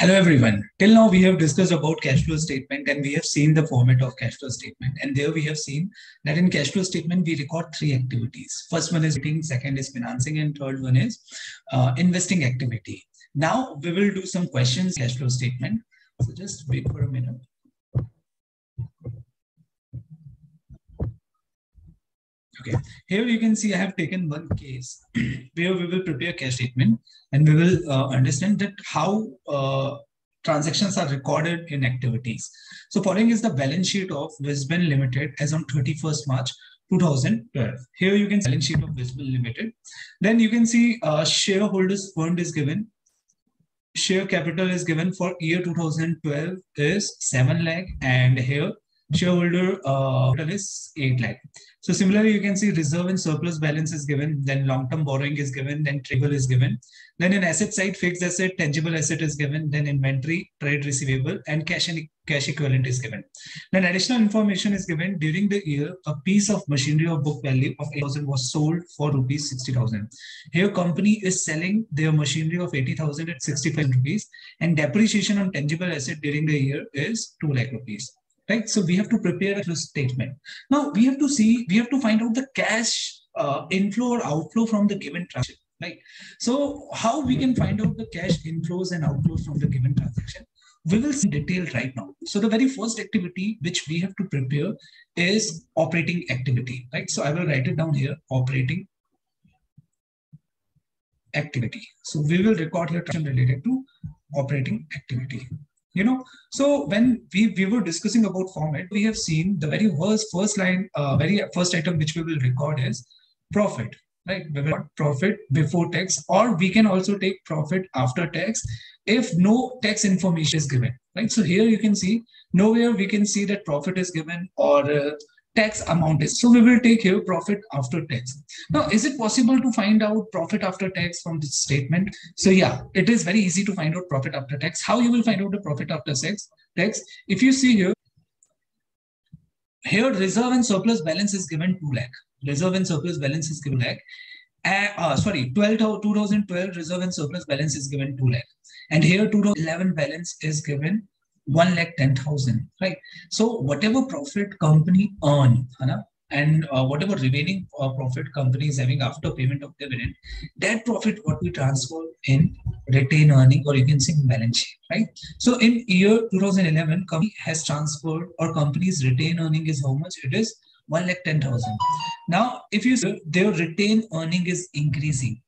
Hello everyone. Till now we have discussed about cash flow statement and we have seen the format of cash flow statement. And there we have seen that in cash flow statement we record three activities. First one is meeting, second is financing, and third one is uh, investing activity. Now we will do some questions cash flow statement. So just wait for a minute. Okay, here you can see I have taken one case where we will prepare cash statement and we will uh, understand that how uh, transactions are recorded in activities. So following is the balance sheet of Wisben Limited as on 31st March 2012. Here you can see balance sheet of Wisben Limited. Then you can see uh, shareholders fund is given. Share capital is given for year 2012 is 7 lakh and here shareholder uh, is 8 lakh. So similarly, you can see reserve and surplus balance is given, then long-term borrowing is given, then trigger is given. Then in asset side, fixed asset, tangible asset is given, then inventory, trade receivable, and cash and cash equivalent is given. Then additional information is given during the year, a piece of machinery of book value of 8,000 was sold for rupees 60,000. Here company is selling their machinery of 80,000 at 65 rupees and depreciation on tangible asset during the year is 2 lakh rupees right? So we have to prepare a statement. Now we have to see, we have to find out the cash uh, inflow or outflow from the given transaction, right? So how we can find out the cash inflows and outflows from the given transaction? We will see detail right now. So the very first activity which we have to prepare is operating activity, right? So I will write it down here, operating activity. So we will record here transaction related to operating activity you know so when we, we were discussing about format we have seen the very first first line uh, very first item which we will record is profit right? We will profit before tax or we can also take profit after tax if no tax information is given right? So here you can see nowhere we can see that profit is given or uh, tax amount is. So we will take here profit after tax. Now, is it possible to find out profit after tax from this statement? So yeah, it is very easy to find out profit after tax. How you will find out the profit after tax? Tax. If you see here, here reserve and surplus balance is given 2 lakh. Reserve and surplus balance is given two lakh. Uh, uh, sorry, 12, 2012 reserve and surplus balance is given 2 lakh. And here 2011 balance is given 1 lakh 10,000, right? So whatever profit company earn, Hana, and uh, whatever remaining uh, profit company is having after payment of dividend, that profit what we transfer in retain earning or you can say balance sheet, right? So in year 2011, company has transferred or company's retain earning is how much? It is 1 lakh 10,000. Now, if you see their retain earning is increasing,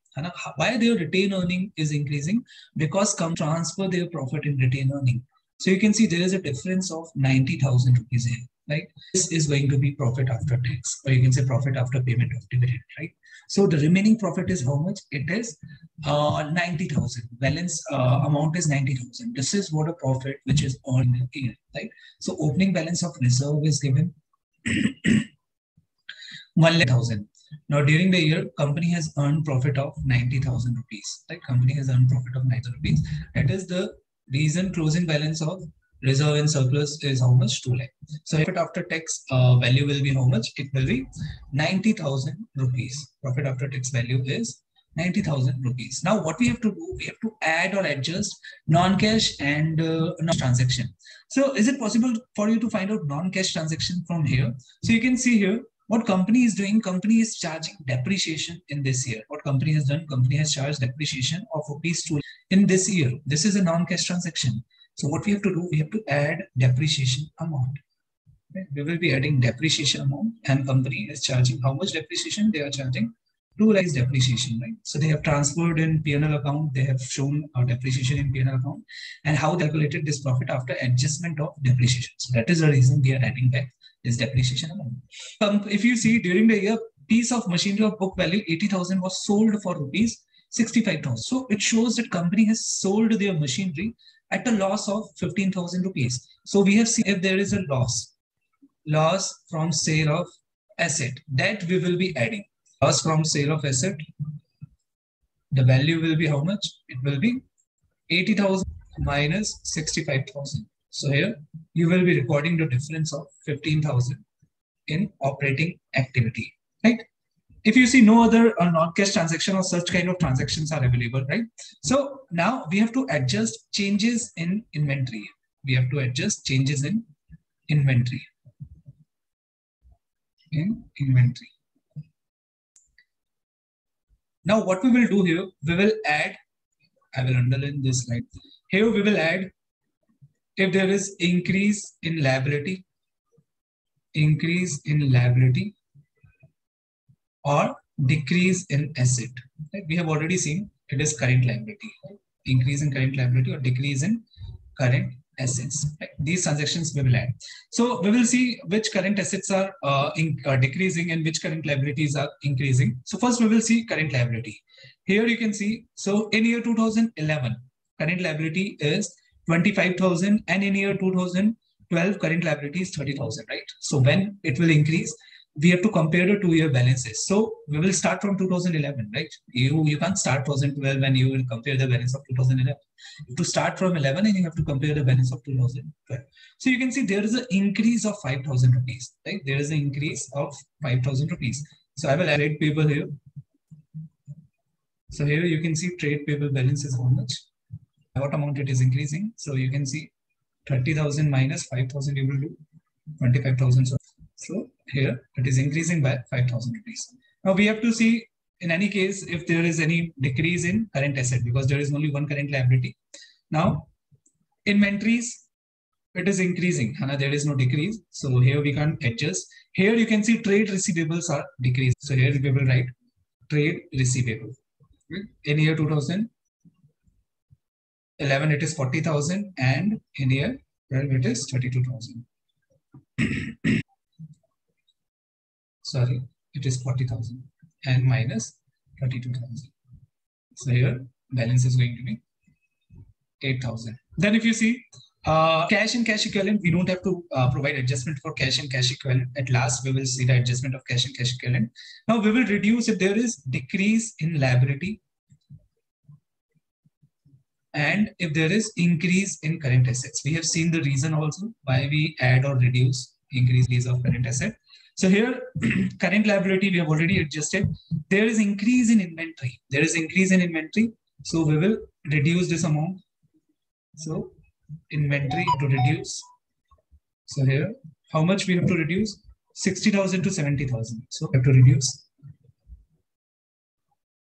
why their retain earning is increasing? Because come transfer their profit in retain earning. So you can see there is a difference of 90,000 rupees here, right? This is going to be profit after tax, or you can say profit after payment of dividend, right? So the remaining profit is how much? It is uh, 90,000. Balance uh, amount is 90,000. This is what a profit which is earned here, right? So opening balance of reserve is given 1,000. Now, during the year, company has earned profit of 90,000 rupees. Right? Company has earned profit of 90,000 rupees. That is the reason closing balance of reserve and surplus is how much? 2 lakh. So profit after tax uh, value will be how much? It will be 90000 rupees. Profit after tax value is 90000 rupees. Now what we have to do we have to add or adjust non-cash and uh, non transaction. So is it possible for you to find out non-cash transaction from here? So you can see here what company is doing? Company is charging depreciation in this year. What company has done? Company has charged depreciation of rupees 2 in this year. This is a non-cash transaction. So what we have to do we have to add depreciation amount. We will be adding depreciation amount and company is charging how much depreciation? They are charging two rise depreciation right? So they have transferred in p&l account. They have shown depreciation in p&l account. And how they calculated this profit after adjustment of depreciation. So that is the reason we are adding back is depreciation amount. Um, if you see during the year, piece of machinery of book value 80,000 was sold for rupees 65,000. So it shows that company has sold their machinery at a loss of 15,000 rupees. So we have seen if there is a loss, loss from sale of asset, that we will be adding. Loss from sale of asset, the value will be how much? It will be 80,000 minus 65,000. So here you will be recording the difference of 15,000 in operating activity, right? if you see no other uh, non-cash transaction or such kind of transactions are available, right? So now we have to adjust changes in inventory. We have to adjust changes in inventory. In inventory. Now what we will do here, we will add, I will underline this slide. Here we will add, if there is increase in liability, increase in liability, or decrease in asset. Right? We have already seen it is current liability, right? increase in current liability or decrease in current assets. Right? These transactions we will add. So we will see which current assets are uh, in, uh, decreasing and which current liabilities are increasing. So first we will see current liability. Here you can see, so in year 2011, current liability is 25,000 and in year 2012, current liability is 30,000, right? So when it will increase, we have to compare the two-year balances. So we will start from 2011, right? You you can't start 2012 when you will compare the balance of 2011. to start from 11 and you have to compare the balance of 2012. So you can see there is an increase of 5,000 rupees, right? There is an increase of 5,000 rupees. So I will add payable here. So here you can see trade payable balance is how much, what amount it is increasing. So you can see 30,000 minus 5,000 you will do 25,000. So here it is increasing by 5,000 rupees. Now we have to see in any case if there is any decrease in current asset because there is only one current liability. Now inventories, it is increasing. Hana, there is no decrease. So here we can't adjust. Here you can see trade receivables are decreased. So here we will write trade receivable. Hmm? In year 2011, it is 40,000 and in year 12, it is 32,000. sorry, it is 40,000 and minus 32,000. So here balance is going to be 8,000. Then if you see uh, cash and cash equivalent, we don't have to uh, provide adjustment for cash and cash equivalent. At last, we will see the adjustment of cash and cash equivalent. Now we will reduce if there is decrease in liability and if there is increase in current assets. We have seen the reason also why we add or reduce increase of current asset. So here, current liability, we have already adjusted. There is increase in inventory. There is increase in inventory. So we will reduce this amount. So inventory to reduce. So here, how much we have to reduce? 60,000 to 70,000. So we have to reduce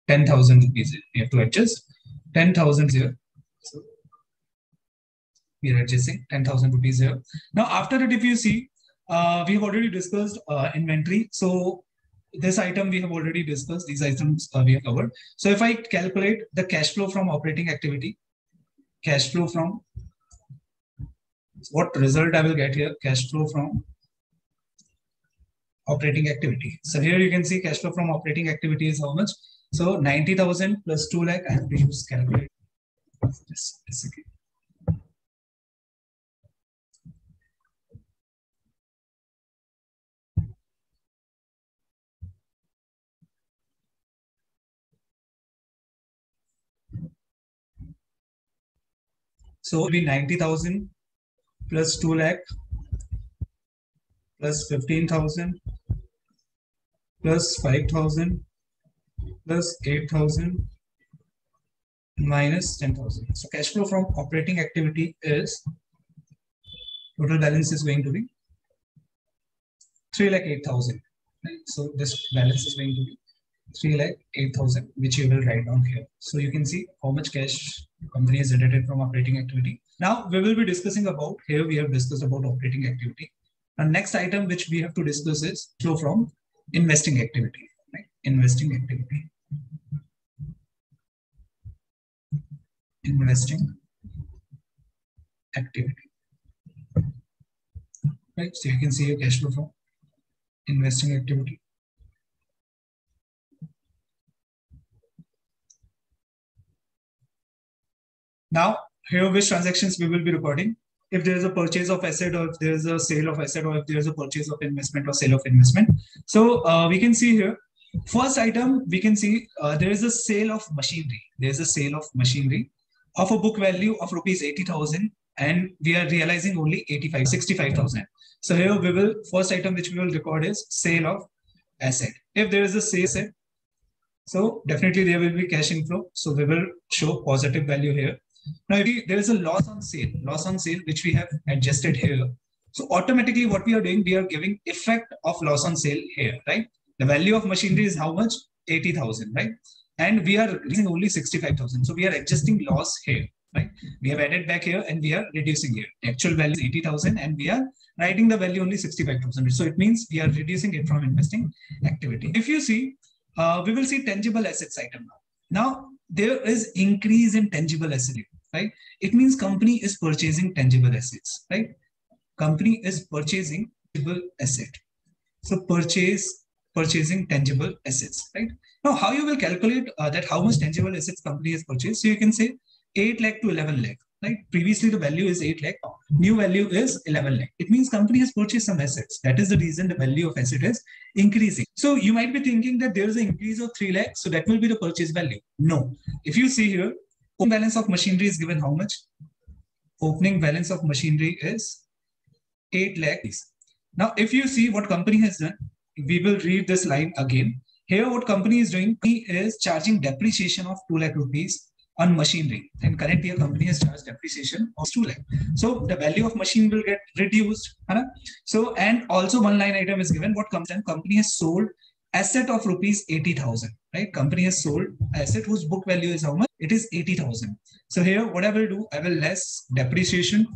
10,000 rupees. We have to adjust 10,000 here. So we are adjusting 10,000 rupees here. Now after that, if you see, uh, we have already discussed uh, inventory. So this item we have already discussed. These items uh, we have covered. So if I calculate the cash flow from operating activity, cash flow from what result I will get here? Cash flow from operating activity. So here you can see cash flow from operating activity is how much? So 90,000 plus 2 lakh. I have to use calculate. Just. So it will be 90,000 plus 2 lakh plus 15,000 plus 5,000 plus 8,000 minus 10,000. So cash flow from operating activity is total balance is going to be 3 lakh 8,000. Right? So this balance is going to be 3 lakh 8,000, which you will write down here. So you can see how much cash company is generated from operating activity. Now we will be discussing about, here we have discussed about operating activity. And next item which we have to discuss is flow from investing activity, right? Investing activity. Investing activity. Right, so you can see your cash flow from investing activity. Now, here which transactions we will be recording. If there is a purchase of asset or if there is a sale of asset or if there is a purchase of investment or sale of investment. So uh, we can see here, first item, we can see uh, there is a sale of machinery. There is a sale of machinery of a book value of rupees 80,000 and we are realizing only 85, 65,000. So here we will, first item which we will record is sale of asset. If there is a sale so definitely there will be cash inflow. So we will show positive value here. Now, if there is a loss on sale, loss on sale, which we have adjusted here. So automatically what we are doing, we are giving effect of loss on sale here, right? The value of machinery is how much? 80,000, right? And we are using only 65,000. So we are adjusting loss here, right? We have added back here and we are reducing here. Actual value is 80,000 and we are writing the value only 65,000. So it means we are reducing it from investing activity. If you see, uh, we will see tangible assets item now. Now, there is increase in tangible asset, right? It means company is purchasing tangible assets, right? Company is purchasing tangible asset. So purchase, purchasing tangible assets, right? Now, how you will calculate uh, that how much tangible assets company has purchased? So you can say 8 lakh to 11 lakh, right? Previously, the value is 8 lakh. New value is 11 lakh. It means company has purchased some assets. That is the reason the value of asset is increasing. So you might be thinking that there is an increase of 3 lakh. So that will be the purchase value. No. If you see here, opening balance of machinery is given how much? Opening balance of machinery is 8 lakhs. Now, if you see what company has done, we will read this line again. Here, what company is doing, is charging depreciation of 2 lakh rupees on machinery. And currently, a company has charged depreciation of 2 lakh. So the value of machine will get reduced. Right? So, and also one line item is given what comes company has sold asset of rupees 80,000, right? Company has sold asset whose book value is how much? It is 80,000. So here, what I will do, I will less depreciation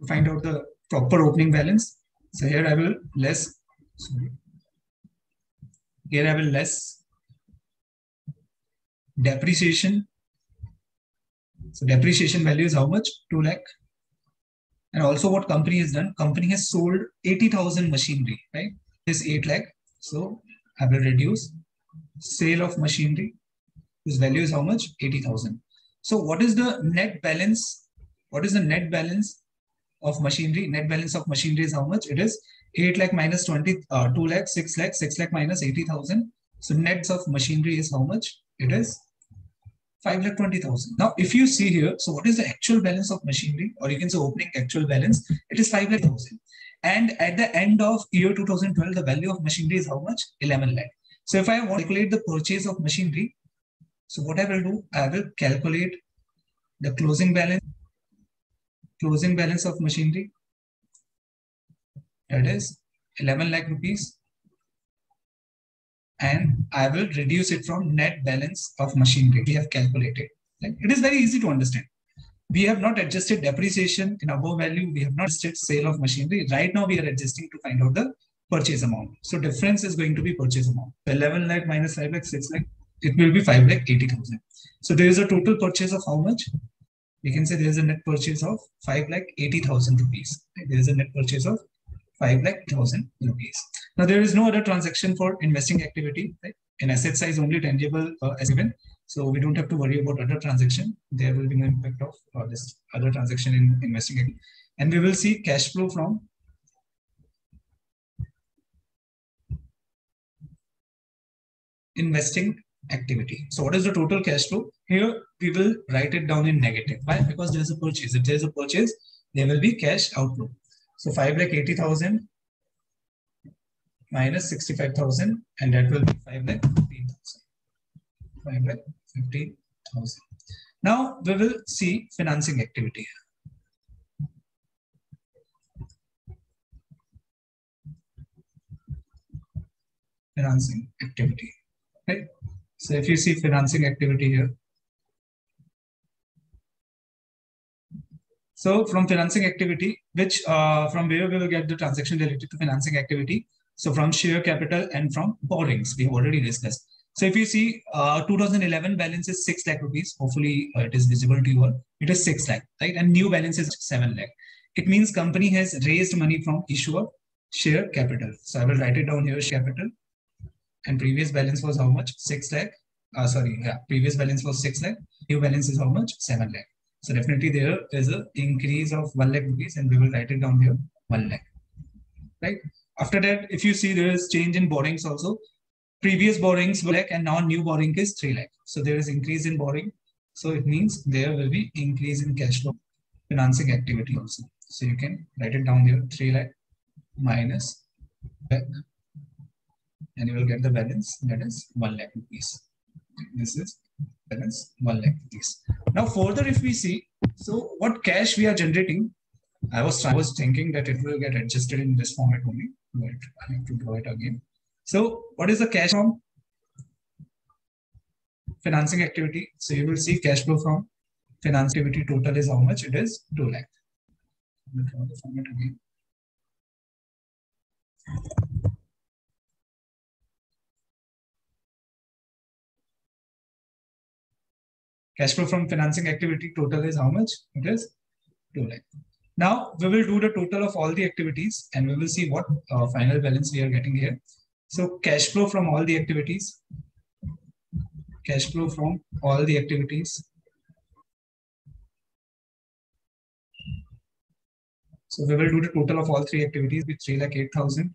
to find out the proper opening balance. So here I will less, sorry. Here I will less depreciation so depreciation value is how much? 2 lakh. And also what company has done, company has sold 80,000 machinery, right? This 8 lakh. So I will reduce sale of machinery. This value is how much? 80,000. So what is the net balance? What is the net balance of machinery? Net balance of machinery is how much? It is 8 lakh minus 20, uh, 2 lakh, 6 lakh, 6 lakh minus 80,000. So nets of machinery is how much? It is 5 lakh 20,000. Now, if you see here, so what is the actual balance of machinery or you can say opening actual balance? It is 5 lakh 1,000. And at the end of year 2012, the value of machinery is how much? 11 lakh. So if I want to calculate the purchase of machinery, so what I will do, I will calculate the closing balance, closing balance of machinery. That is 11 lakh rupees and I will reduce it from net balance of machinery we have calculated. It is very easy to understand. We have not adjusted depreciation in above value. We have not adjusted sale of machinery. Right now we are adjusting to find out the purchase amount. So difference is going to be purchase amount. 11 lakh minus 5 lakh, 6 lakh, it will be 5 lakh 80,000. So there is a total purchase of how much? We can say there is a net purchase of 5 lakh 80,000 rupees. There is a net purchase of 5 lakh thousand rupees. Now there is no other transaction for investing activity. Right? In asset size only tangible uh, as given. So we don't have to worry about other transaction. There will be no impact of uh, this other transaction in investing. Activity. And we will see cash flow from investing activity. So what is the total cash flow? Here we will write it down in negative. Why? Because there is a purchase. If there is a purchase, there will be cash outflow. So 5 lakh 80,000 minus 65,000 and that will be 5 lakh 15,000. 5 lakh 15,000. Now we will see financing activity. Financing activity, right? So if you see financing activity here, So from financing activity, which uh, from where we will get the transaction related to financing activity. So from share capital and from borrowings, we have already discussed. So if you see uh, 2011 balance is 6 lakh rupees, hopefully uh, it is visible to you all. It is 6 lakh, right? And new balance is 7 lakh. It means company has raised money from issue of share capital. So I will write it down here, share capital. And previous balance was how much? 6 lakh. Uh, sorry, yeah, previous balance was 6 lakh. New balance is how much? 7 lakh. So definitely there is an increase of 1 lakh rupees and we will write it down here 1 lakh. Right. After that, if you see there is change in borrowings also. Previous borrowings were lakh and now new borrowing is 3 lakh. So there is increase in borrowing. So it means there will be increase in cash flow financing activity also. So you can write it down here 3 lakh minus lakh and you will get the balance that is 1 lakh rupees. This is balance 1 lakh rupees. Now further if we see, so what cash we are generating, I was, I was thinking that it will get adjusted in this format only, but I have to draw it again. So what is the cash from financing activity? So you will see cash flow from finance activity total is how much? It is 2 lakh. Draw the format again. Cash flow from financing activity total is how much? It is 2 lakh. Now we will do the total of all the activities and we will see what uh, final balance we are getting here. So cash flow from all the activities, cash flow from all the activities. So we will do the total of all three activities with 3 lakh 8,000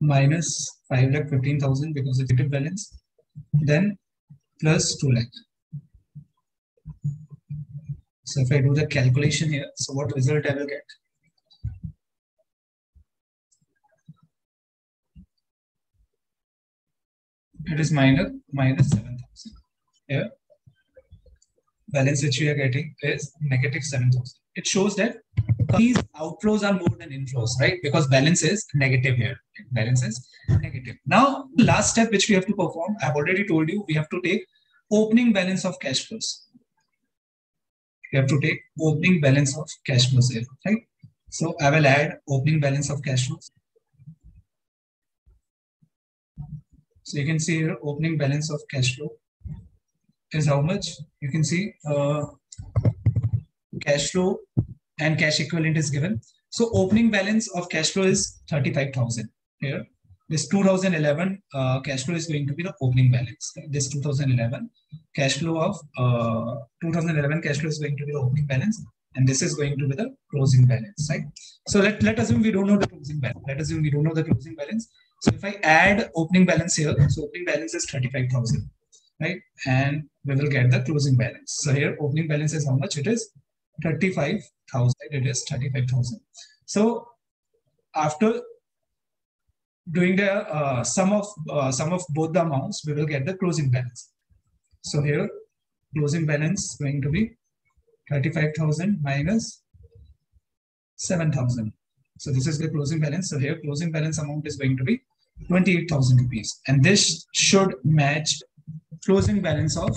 minus 5 lakh 15,000 because it's negative balance. Then plus 2 lakh. So if I do the calculation here, so what result I will get? It is minus minus 7,000. Here, balance which we are getting is negative 7,000. It shows that these outflows are more than inflows, right? Because balance is negative here. Balance is negative. Now, last step which we have to perform, I've already told you, we have to take opening balance of cash flows. You have to take opening balance of cash flows here, right? So I will add opening balance of cash flows. So you can see here opening balance of cash flow is how much? You can see uh, cash flow and cash equivalent is given. So opening balance of cash flow is 35,000 here. This 2011 uh, cash flow is going to be the opening balance. This 2011 cash flow of uh, 2011 cash flow is going to be the opening balance, and this is going to be the closing balance, right? So let let assume we don't know the closing balance. Let us assume we don't know the closing balance. So if I add opening balance here, so opening balance is 35,000, right? And we will get the closing balance. So here opening balance is how much? It is 35,000. It is 35,000. So after doing the uh, sum of uh, sum of both the amounts, we will get the closing balance. So here, closing balance going to be 35,000 minus 7,000. So this is the closing balance. So here, closing balance amount is going to be 28,000 rupees. And this should match closing balance of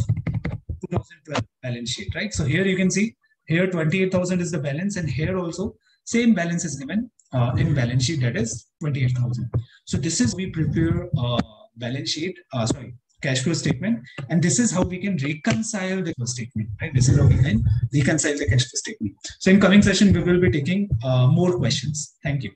2012 balance sheet, right? So here you can see here 28,000 is the balance and here also same balance is given uh, in balance sheet that is 28,000. So this is we prepare uh, balance sheet, uh, sorry, cash flow statement. And this is how we can reconcile the flow statement, right? This is how we can reconcile the cash flow statement. So in coming session, we will be taking uh, more questions. Thank you.